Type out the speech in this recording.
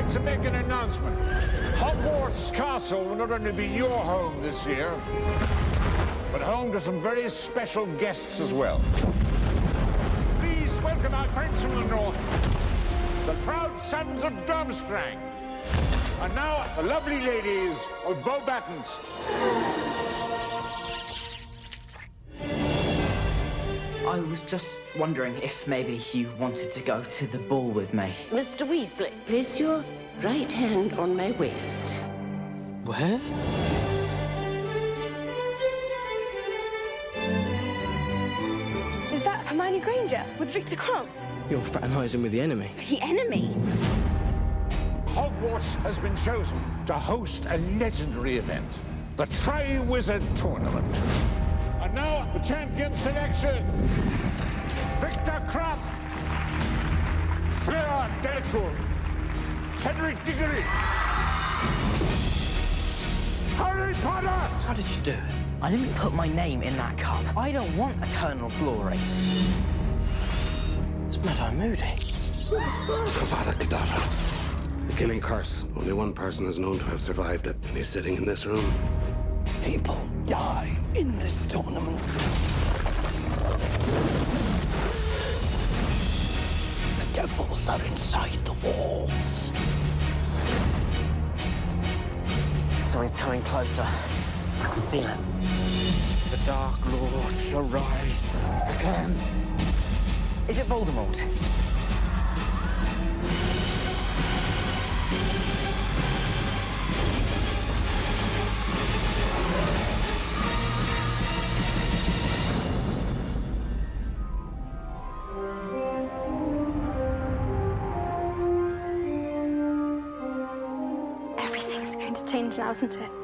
to make an announcement. Hogwarts Castle will not only be your home this year, but home to some very special guests as well. Please welcome our friends from the north, the proud sons of Durmstrang. And now, the lovely ladies of Beauxbatons. I was just wondering if maybe you wanted to go to the ball with me. Mr. Weasley, place your right hand on my waist. Where? Is that Hermione Granger with Viktor Krum? You're fraternizing with the enemy. The enemy? Hogwarts has been chosen to host a legendary event, the Tri-Wizard Tournament. And now, the champion selection. Viktor Krum, Fleur Delacour, Cedric Diggory, Harry Potter! How did you do it? I didn't put my name in that cup. I don't want eternal glory. It's Mad-Eye Moody. Avada Kedavra. The killing curse. Only one person is known to have survived it, and he's sitting in this room. People die in this tournament. The devils are inside the walls. Something's coming closer. I can feel it. The Dark Lord shall rise again. Is it Voldemort? Going to change now, isn't it?